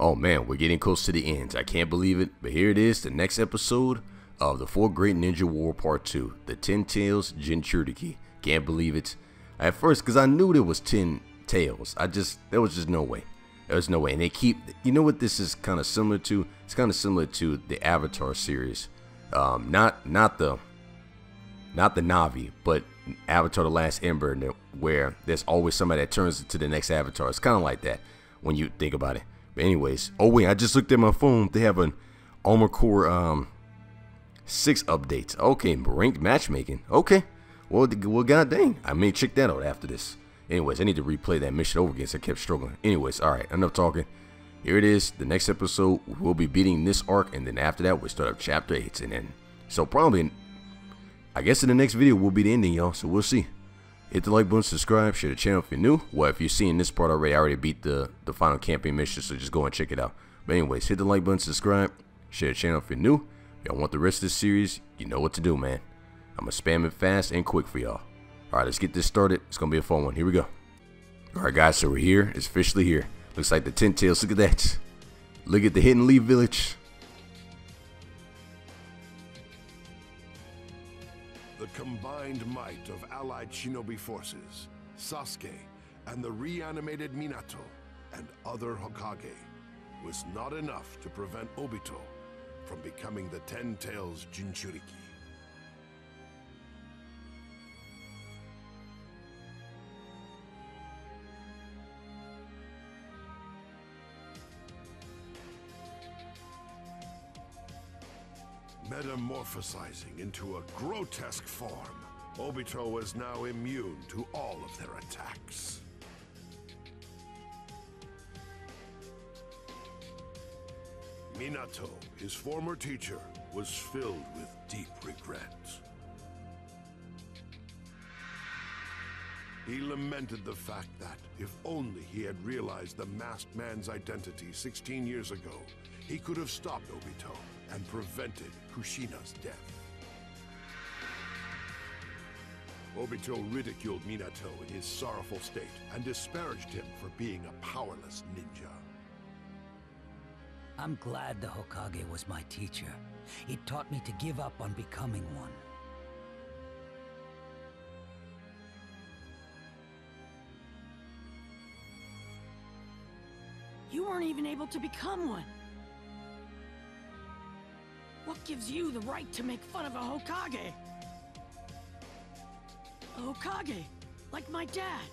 Oh man, we're getting close to the end. I can't believe it, but here it is, the next episode of the Four Great Ninja War Part 2, the Ten Tails Jinchuriki. Can't believe it. At first, because I knew there was 10 tails. I just, there was just no way. There was no way. And they keep, you know what this is kind of similar to? It's kind of similar to the Avatar series. Um, not, not the, not the Navi, but Avatar The Last Airbender, where there's always somebody that turns to the next Avatar. It's kind of like that when you think about it. But anyways, oh wait, I just looked at my phone. They have an Armored Core um, 6 updates. Okay, ranked matchmaking. Okay. Well, well, god dang. I may check that out after this. Anyways, I need to replay that mission over again so I kept struggling. Anyways, alright, enough talking. Here it is. The next episode, we'll be beating this arc, and then after that, we'll start up chapter 8. And then, so probably, I guess in the next video, will be the ending, y'all. So we'll see. Hit the like button, subscribe, share the channel if you're new. Well, if you're seeing this part already, I already beat the, the final campaign mission, so just go and check it out. But anyways, hit the like button, subscribe, share the channel if you're new. If y'all want the rest of this series, you know what to do, man. I'm going to spam it fast and quick for y'all. Alright, let's get this started. It's going to be a fun one. Here we go. Alright, guys, so we're here. It's officially here. Looks like the Ten Tails. Look at that. Look at the Hidden Leaf Village. Combined might of allied shinobi forces, Sasuke, and the reanimated Minato, and other Hokage, was not enough to prevent Obito from becoming the Ten Tails Jinchuriki. Metamorphosizing into a grotesque form, Obito was now immune to all of their attacks. Minato, his former teacher, was filled with deep regret. He lamented the fact that, if only he had realized the masked man's identity 16 years ago, he could have stopped Obito and prevented Kushina's death. Obito ridiculed Minato in his sorrowful state and disparaged him for being a powerless ninja. I'm glad the Hokage was my teacher. It taught me to give up on becoming one. You weren't even able to become one. What gives you the right to make fun of a Hokage? A Hokage, like my dad.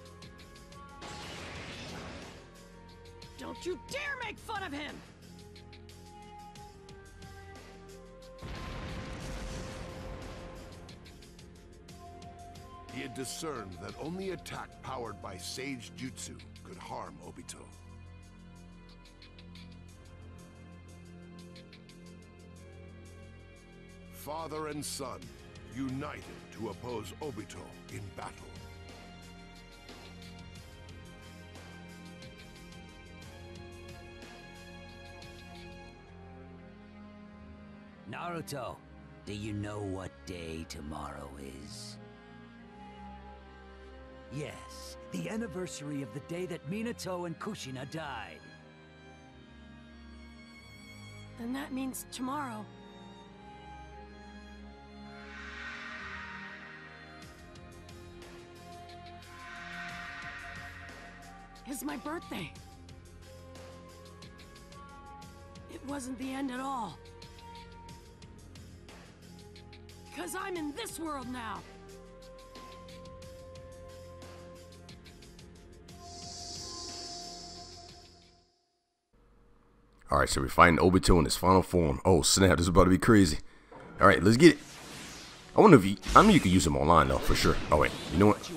Don't you dare make fun of him! He had discerned that only attack powered by Sage Jutsu could harm Obito. Father and son, united to oppose Obito in battle. Naruto, do you know what day tomorrow is? Yes, the anniversary of the day that Minato and Kushina died. Then that means tomorrow. Is my birthday. It wasn't the end at all. Because I'm in this world now. Alright, so we're fighting Obito in his final form. Oh snap, this is about to be crazy. Alright, let's get it. I wonder if you, I know you can use them online though, for sure. Oh wait, you know what?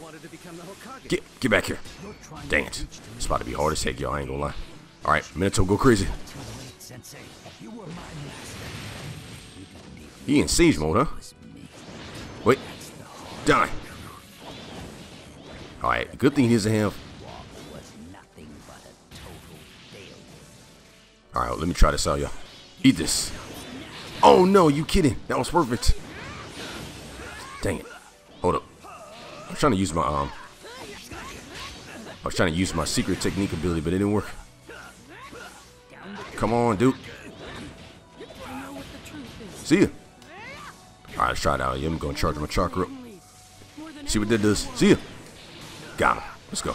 Get, get back here. Dang it. It's about to be hard as heck, y'all. I ain't gonna lie. Alright, Minato, go crazy. He in sage mode, huh? Wait. Die. Alright, good thing he doesn't have... Alright, let me try this out, y'all. Eat this. Oh no, you kidding. That was perfect. Dang it. Hold up. I'm trying to use my um I was trying to use my secret technique ability, but it didn't work. Come on, dude. I know what the truth is. See ya. Alright, let's try it out. I'm gonna charge my chakra up. See what that does. See ya. Got him. Let's go.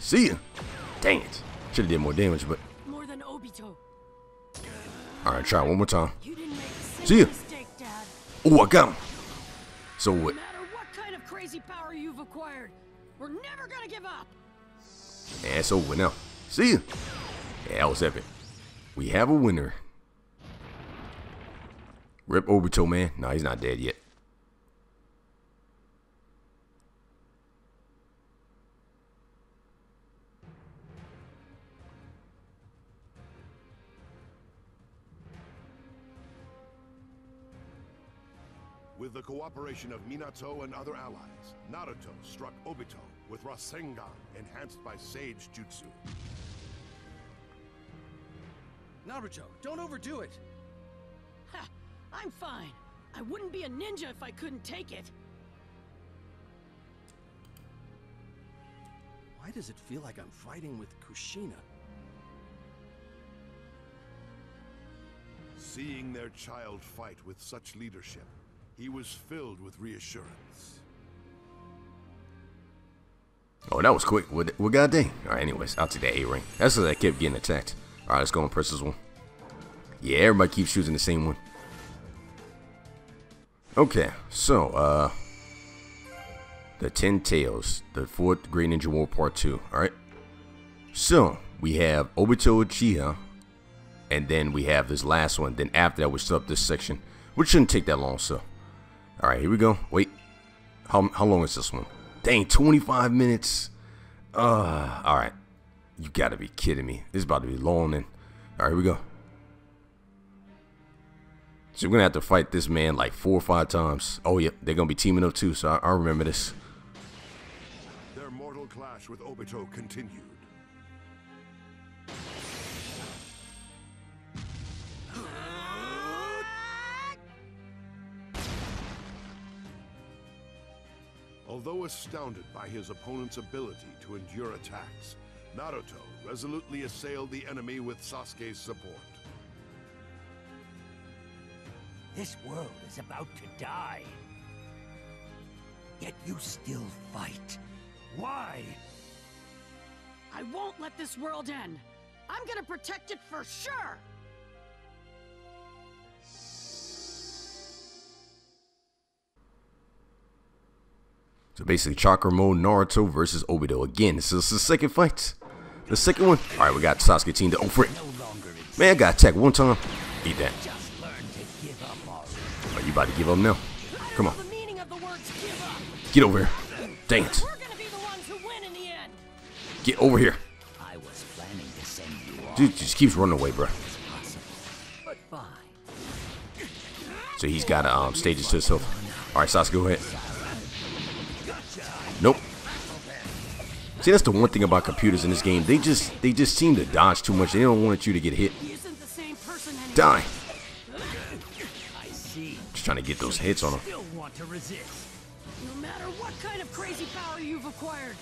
See ya. Dang it. Should have did more damage, but. More than Obito. alright, try it one more time. You didn't make a See ya. Single mistake, Dad. Oh, I got him. So what? No matter what kind of crazy power you've acquired, we're never gonna give up. And it's over now. See ya. Yeah, that was epic. We have a winner. Rip Obito, man. No, he's not dead yet. Cooperation of Minato and other allies, Naruto struck Obito with Rasengan enhanced by Sage Jutsu. Naruto, don't overdo it. Ha! I'm fine. I wouldn't be a ninja if I couldn't take it. Why does it feel like I'm fighting with Kushina? Seeing their child fight with such leadership, he was filled with reassurance. Oh, that was quick. What, what goddamn? Alright, anyways, I'll take that A ring. That's because I kept getting attacked. Alright, let's go and press this one. Yeah, everybody keeps choosing the same one. Okay, so, uh, the Ten Tails, the Fourth Great Ninja War Part 2. Alright, so we have Obito Uchiha, and then we have this last one. Then after that, we still up this section, which shouldn't take that long, so. Alright, here we go. Wait, how, how long is this one? Dang, 25 minutes. Uh, alright. You gotta be kidding me. This is about to be long then. Alright, here we go. So we're gonna have to fight this man like four or five times. Oh yeah, they're gonna be teaming up too, so I, I remember this. Their mortal clash with Obito continued. Although astounded by his opponent's ability to endure attacks, Naruto resolutely assailed the enemy with Sasuke's support. This world is about to die. Yet you still fight. Why? I won't let this world end. I'm gonna protect it for sure. So basically, Chakra Mode Naruto versus Obito. Again, this is the second fight. The second one. Alright, we got Sasuke team to Oh, frick. No. Man, I got attacked one time. Eat that. Oh, you about to give up now? Come on. Get over here. Dang it. Get over here. Dude just keeps running away, bro. So he's got um, stages to himself. Alright, Sasuke, go ahead. Nope. See, that's the one thing about computers in this game. They just they just seem to dodge too much. They don't want you to get hit. He isn't the same person anymore. Die. Just trying to get those hits on him. Still want to resist. No matter what kind of crazy power you've acquired,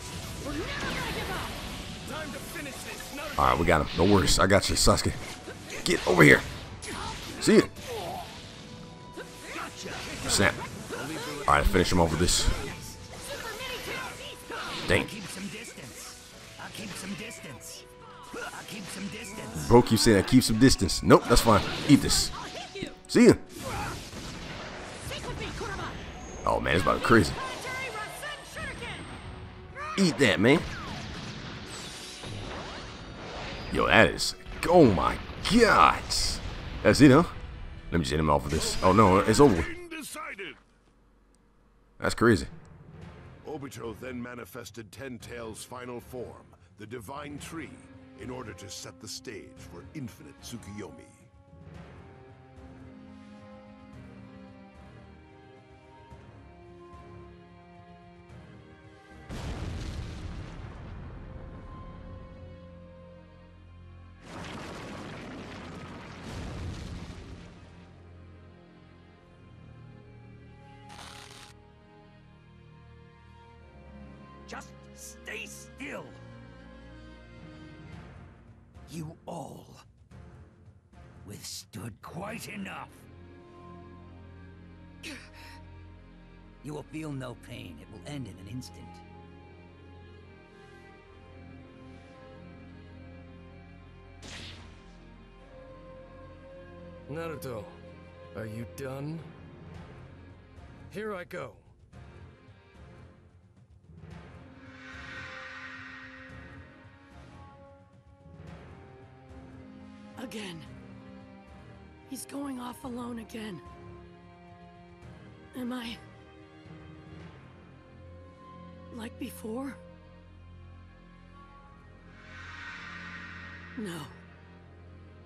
we're never gonna give up. Time to finish this. Alright, we got him. No worries. I got you, Sasuke. Get over here. See ya. Snap. Alright, finish him off with this. Distance. Bro keeps saying I keep some distance. Nope, that's fine. Eat this. I'll you. See ya. Stick with me, Kurama. Oh man, it's about crazy. Planetary Rasen Shuriken. Eat that, man. Yo, that is. Oh my god. That's it, huh? Let me just hit him off of this. Oh no, it's over. That's crazy. Obito then manifested Ten Tails' final form, the Divine Tree, in order to set the stage for infinite Tsukuyomi. You all withstood quite enough. You will feel no pain. It will end in an instant. Naruto, are you done? Here I go. Off alone again. Am I... like before? No.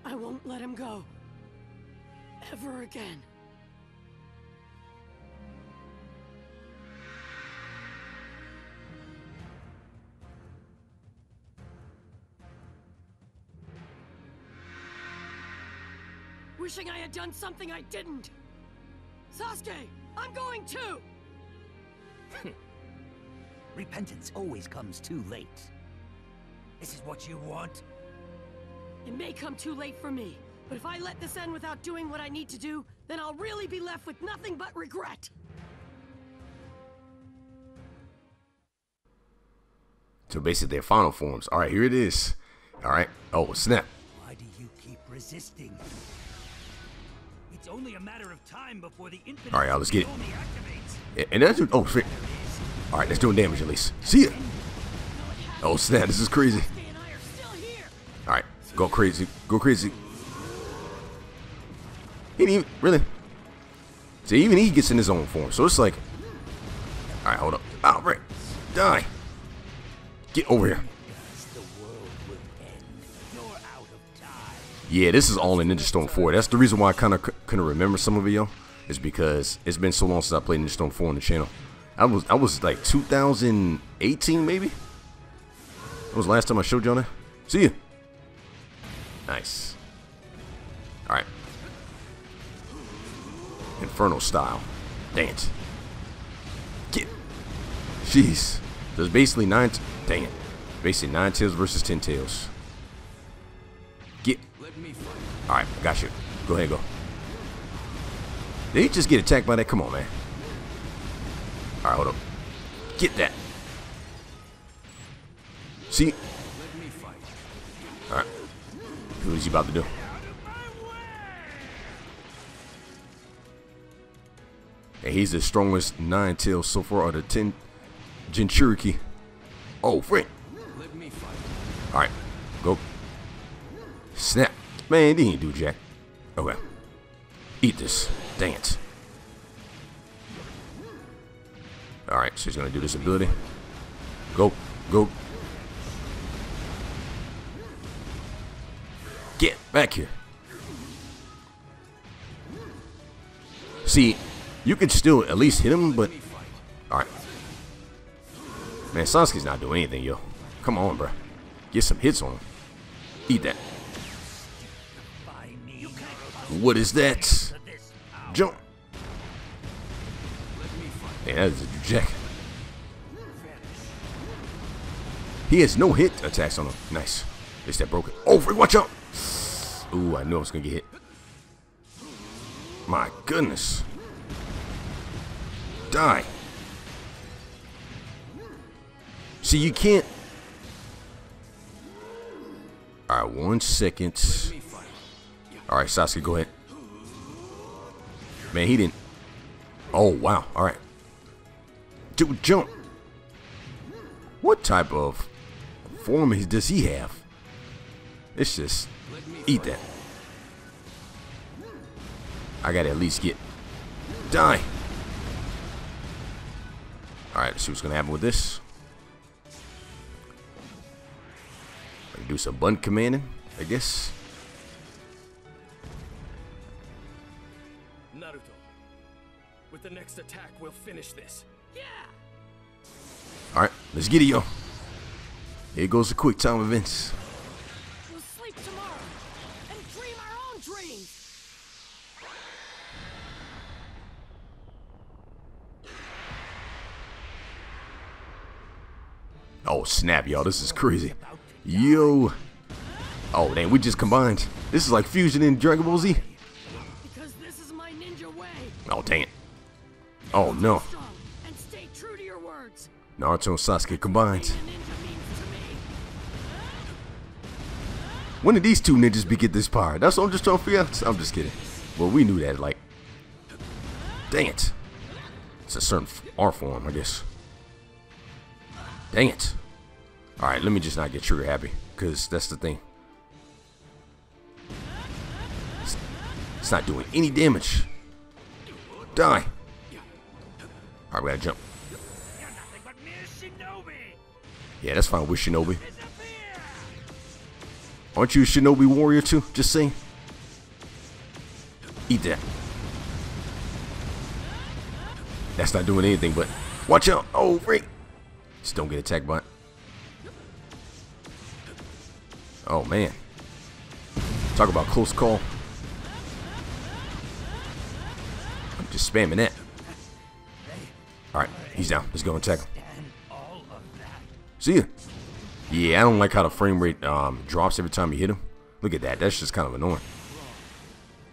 I won't let him go. Ever again. Wishing I had done something I didn't. Sasuke, I'm going too! Hmm. Repentance always comes too late. This is what you want? It may come too late for me, but if I let this end without doing what I need to do, then I'll really be left with nothing but regret. So basically, their final forms. All right, here it is. All right. Oh, snap. Why do you keep resisting? It's only a matter of time before the infinite All right, y'all, let's get it. Tsukuyomi activates. Yeah, And that's oh shit. All right, that's doing damage at least. See ya. Oh snap! This is crazy. Sasuke and I are still here! All right, go crazy, go crazy. He didn't even really. See, even he gets in his own form, so it's like. All right, hold up. Oh, right. Die. Get over here. Yeah, this is all in Ninja Storm 4. That's the reason why I kind of couldn't remember some of it, yo. Is because it's been so long since I played Ninja Storm 4 on the channel. I was I was like 2018 maybe. That was last time I showed y'all that. See ya. Nice. All right. Inferno style. Dance. Get. Jeez. There's basically nine. Dang it. Basically nine tails versus ten tails. Fight. All right, I got you. Go ahead, go. Did he just get attacked by that? Come on, man. All right, hold up. Get that. See? Let me fight. All right. What is he about to do? And he's the strongest nine tails so far out of ten Jinchuriki. Oh, friend. Let me fight. All right, go. Snap. Man, he didn't do jack. Oh, okay. Eat this. Dang it. All right, so he's gonna do this ability. Go, go. Get back here. See, you could still at least hit him, but all right. Man, Sasuke's not doing anything, yo. Come on, bro. Get some hits on him. Eat that. What is that? Jump. Man, that is a jack. He has no hit attacks on him. Nice. It's that broken. Oh, freak, watch out. Ooh, I knew I was to get hit. My goodness. Die. See, you can't. All right, one second. Let me fight. All right, Sasuke, go ahead. Man, he didn't. Oh, wow. All right. Dude, jump. What type of form does he have? It's just eat that. I gotta at least get die. All right, let's see what's gonna happen with this. Do some button commanding, I guess. Naruto. With the next attack, we'll finish this. Yeah! All right, let's get it, yo. Here goes the quick time events. We'll sleep tomorrow and dream our own dreams! Oh snap, y'all! This is crazy. Yo, Oh, damn, we just combined. This is like fusion in Dragon Ball Z. Oh, no. Naruto and Sasuke combined. When did these two ninjas get this power? That's what I'm just trying to figure out. I'm just kidding. Well, we knew that, like. Dang it. It's a certain art form, I guess. Dang it. Alright, let me just not get trigger happy. Because that's the thing. It's, it's not doing any damage. Die. Alright, we gotta jump. You're nothing but mere shinobi! Yeah, that's fine with Shinobi. Aren't you a Shinobi warrior too? Just saying. Eat that. That's not doing anything, but watch out. Oh, freak. Just don't get attacked by it. Oh, man. Talk about close call. I'm just spamming that. He's down. Let's go and attack him. And all of that. See ya. Yeah, I don't like how the frame rate um, drops every time you hit him. Look at that. That's just kind of annoying.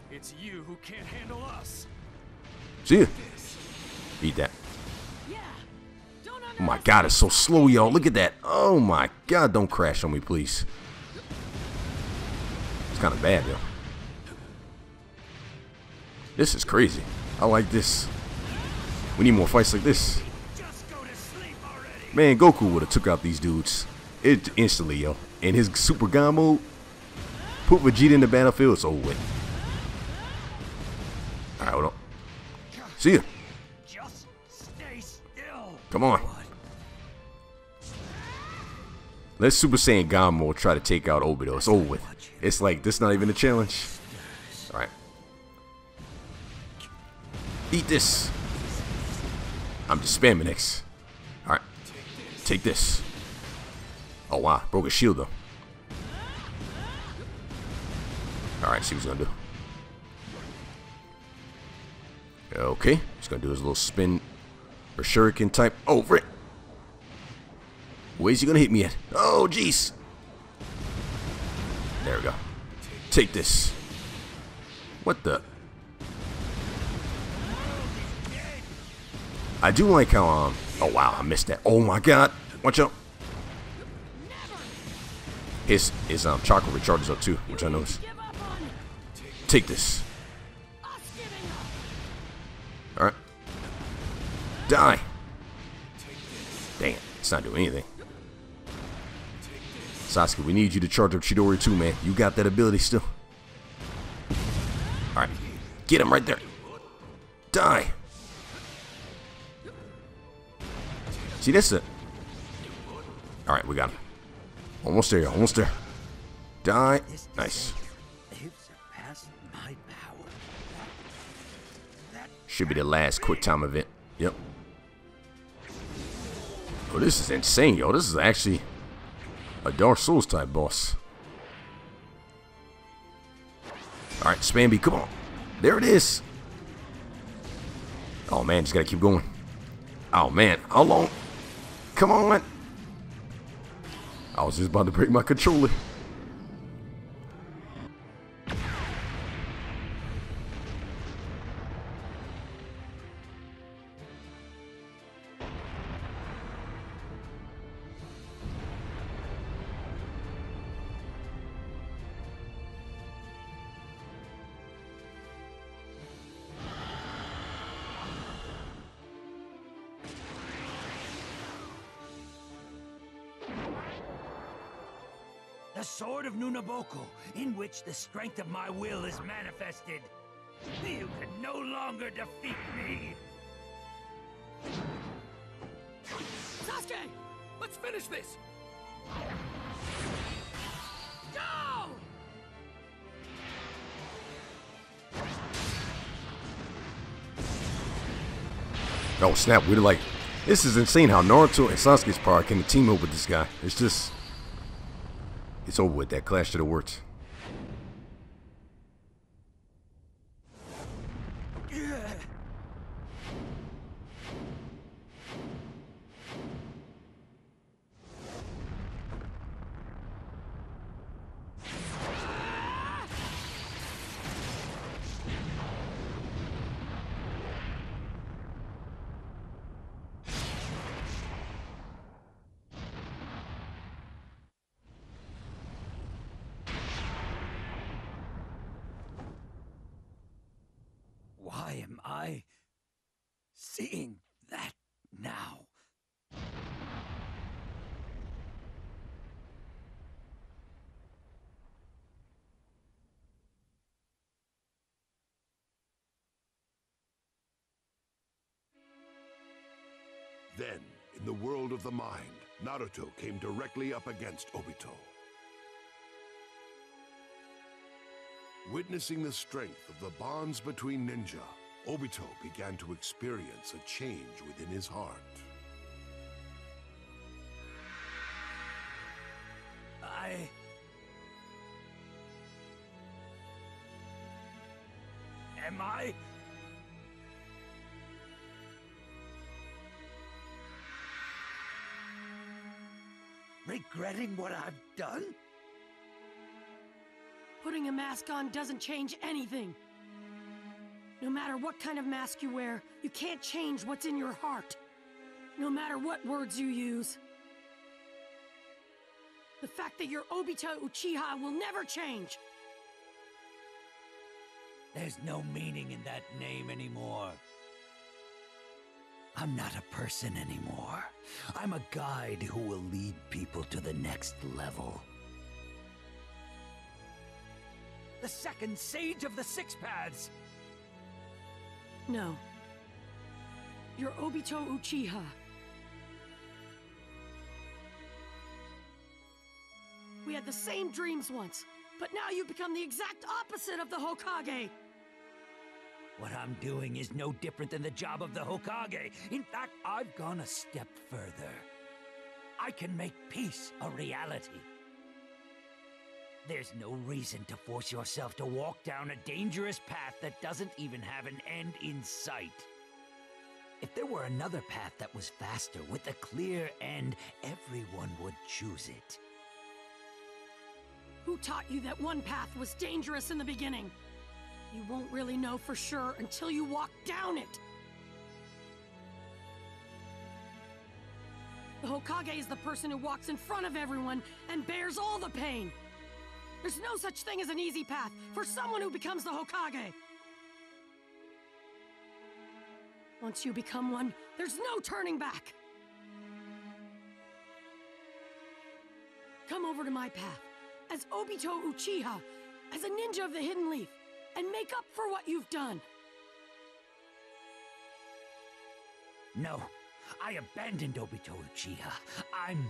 It's you who can't handle us. See ya. Eat that. Oh my god, it's so slow, y'all. Look at that. Oh my god, don't crash on me, please. It's kind of bad, though. This is crazy. I like this. We need more fights like this. Man, Goku would have took out these dudes it instantly, yo. And his Super God mode, put Vegeta in the battlefield, it's over with. Alright, hold on. See ya. Just stay still! Come on. Let Super Saiyan mode try to take out Obito. It's over with. It's like this not even a challenge. Alright. Eat this. I'm just spamming X. Take this. Oh wow, broke his shield though. Alright, see what he's gonna do. Okay, he's gonna do his little spin or shuriken type. Oh, frick. Where's he gonna hit me at? Oh, jeez. There we go. Take this. What the? I do like how, um, oh wow, I missed that. Oh my god. Watch out. His, his, um, chakra recharges up too, which I noticed. Take this. Alright. Die. It. It's not doing anything. Sasuke, we need you to charge up Chidori too, man. You got that ability still. Alright. Get him right there. Die. See, that's it. Alright, we got him. Almost there, almost there. Die. Nice. Should be the last quick time event. Yep. Oh, this is insane, yo. This is actually a Dark Souls type boss. Alright, Spamby, come on. There it is. Oh man, just gotta keep going. Oh man, how long? Come on. I was just about to break my controller. The Sword of Nunoboko, in which the strength of my will is manifested. You can no longer defeat me! Sasuke! Let's finish this! Go! Oh snap, we're like, this is insane how Naruto and Sasuke's power can team up with this guy. It's just, it's over with that clash to the words. seeing that now. Then, in the world of the mind, Naruto came directly up against Obito. Witnessing the strength of the bonds between ninja, Obito began to experience a change within his heart. I... Am I? Regretting what I've done? Putting a mask on doesn't change anything. No matter what kind of mask you wear, you can't change what's in your heart. No matter what words you use. The fact that you're Obito Uchiha will never change. There's no meaning in that name anymore. I'm not a person anymore. I'm a guide who will lead people to the next level. The second sage of the Six Paths! No. You're Obito Uchiha. We had the same dreams once, but now you've become the exact opposite of the Hokage. What I'm doing is no different than the job of the Hokage. In fact, I've gone a step further. I can make peace a reality. There's no reason to force yourself to walk down a dangerous path that doesn't even have an end in sight. If there were another path that was faster with a clear end, everyone would choose it. Who taught you that one path was dangerous in the beginning? You won't really know for sure until you walk down it. The Hokage is the person who walks in front of everyone and bears all the pain. There's no such thing as an easy path for someone who becomes the Hokage. Once you become one, there's no turning back. Come over to my path as Obito Uchiha, as a ninja of the Hidden Leaf, and make up for what you've done. No, I abandoned Obito Uchiha. I'm...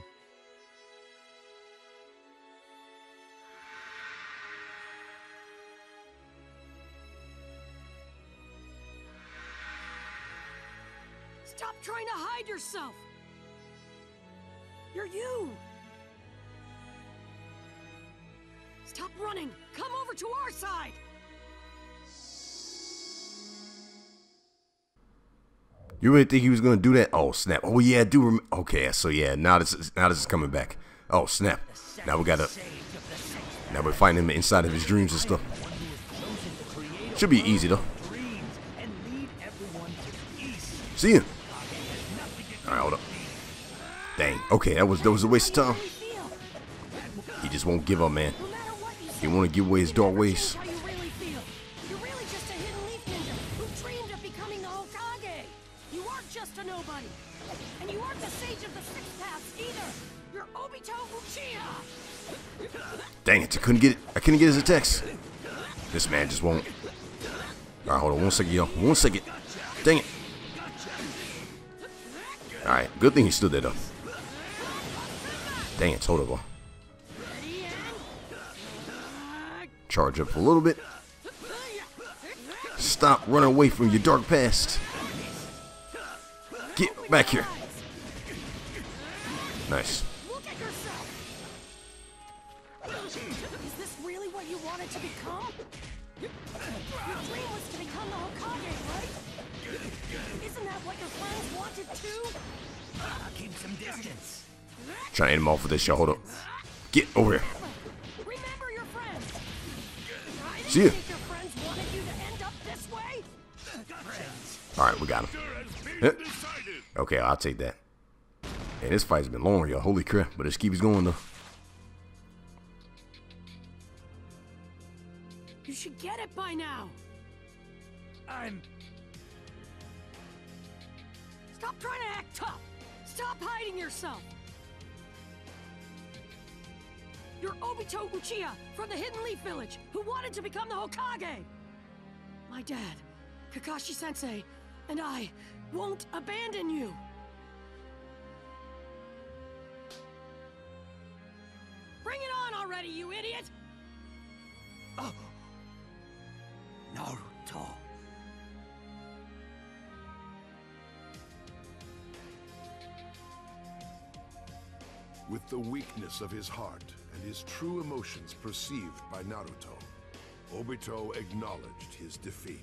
Stop trying to hide yourself! You're you! Stop running! Come over to our side! You really think he was gonna do that? Oh snap! Oh yeah, do. Rem- okay, so yeah, now this is now this is coming back. Oh snap! Now we gotta. Now we're finding him inside of his dreams and stuff. Should be easy though. See him. All right, hold up. Dang. Okay, that was that was a waste of time. He just won't give up, man. He want to give away his dark ways. Dang it! I couldn't get it. I couldn't get his attacks. This man just won't. All right, hold on one second, yo. One second. Dang it. All right, good thing he stood there though. Dang it, hold up. Charge up a little bit. Stop running away from your dark past. Get back here. Nice. Trying to end him off with this shot. Hold up. Get over here. Remember your friends! See ya. think your friends wanted you to end up this way! All right, we got him. Yep. Okay, I'll take that. And this fight's been long, y'all. Holy crap. But let's going, though. You should get it by now! I'm... Stop trying to act tough! Stop hiding yourself! You're Obito Uchiha from the Hidden Leaf Village, who wanted to become the Hokage! My dad, Kakashi-sensei, and I won't abandon you! Bring it on already, you idiot! Oh. Naruto. With the weakness of his heart and his true emotions perceived by Naruto, Obito acknowledged his defeat.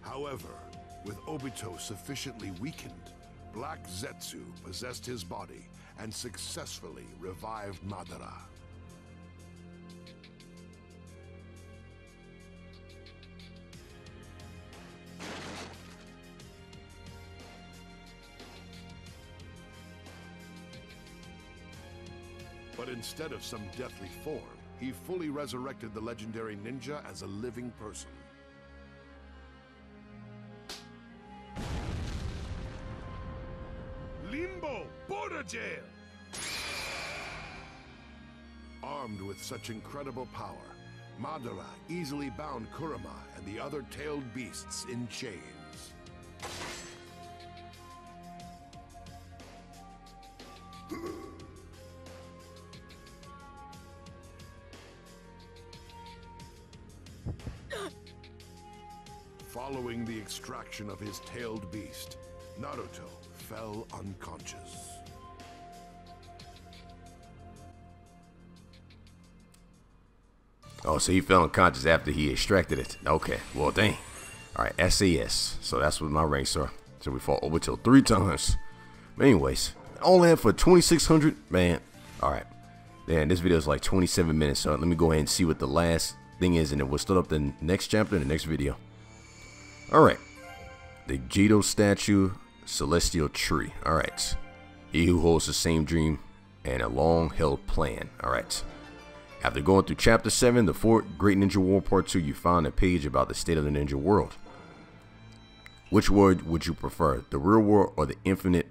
However, with Obito sufficiently weakened, Black Zetsu possessed his body and successfully revived Madara. But instead of some deathly form, he fully resurrected the legendary ninja as a living person. Limbo Border Jail! Armed with such incredible power, Madara easily bound Kurama and the other tailed beasts in chains. Of his tailed beast, Naruto fell unconscious. Oh, so he fell unconscious after he extracted it. Okay, well, dang. All right, SAS. So that's what my ranks are. So we fought Obito three times. But anyways, all in for 2600 man. All right. Then this video is like 27 minutes. So let me go ahead and see what the last thing is, and then we'll start up the next chapter in the next video. All right. The Jito statue, celestial tree. All right. He who holds the same dream and a long-held plan. All right. After going through Chapter 7, The Four Great Ninja War Part 2, you found a page about the state of the ninja world. Which word would you prefer, the real world or the infinite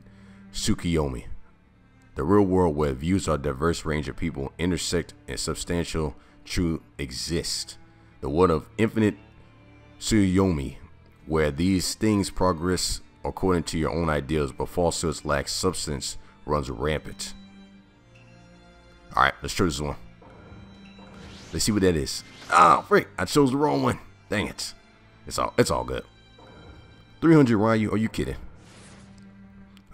Tsukuyomi? The real world where views are diverse range of people intersect and substantial truth exist. The world of infinite Tsukuyomi, where these things progress according to your own ideals, but falsehoods lack substance, runs rampant. Alright, let's try this one. Let's see what that is. Oh, freak! I chose the wrong one. Dang it. It's all it's all good. 300 Ryo, are you kidding?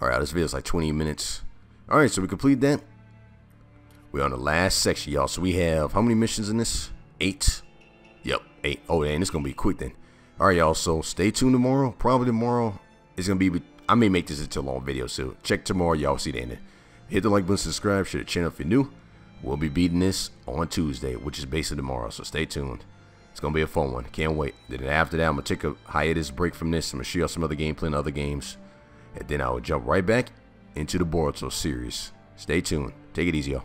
Alright, this video is like 20 minutes. Alright, so we complete that. We're on the last section, y'all. So we have how many missions in this? Eight. Yep, eight. Oh, and it's gonna be quick then. Alright, y'all. So stay tuned tomorrow. Probably tomorrow. It's gonna be I may make this into a long video, so check tomorrow. Y'all see the ending. Hit the like button, subscribe, share the channel if you're new. We'll be beating this on Tuesday, which is basically tomorrow, so stay tuned. It's to be a fun one. Can't wait. Then after that, I'm to take a hiatus break from this. I'm to show y'all some other gameplay and other games. And then I will jump right back into the Boruto series. Stay tuned. Take it easy, y'all.